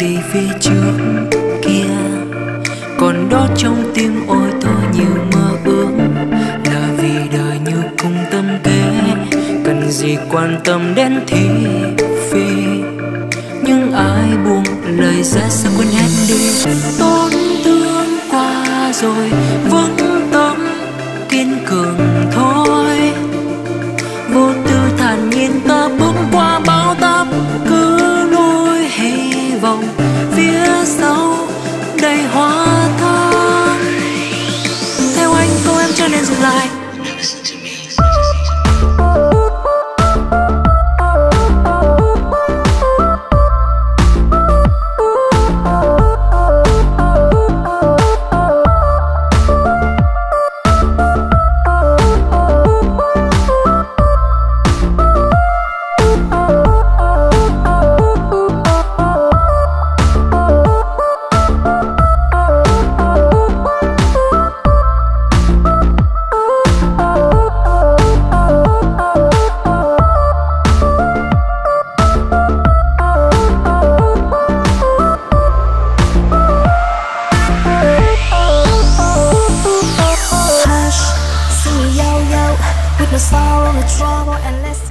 đi phía trước kia. Còn đó trong tim ôi tôi nhiều mơ ước, là vì đời như cung tâm kế. Cần gì quan tâm đến thị phi? Nhưng ai buông lời ra sao quên hết đi? Tổn thương qua rồi, vương. 梦。the sorrow, the trouble, and less.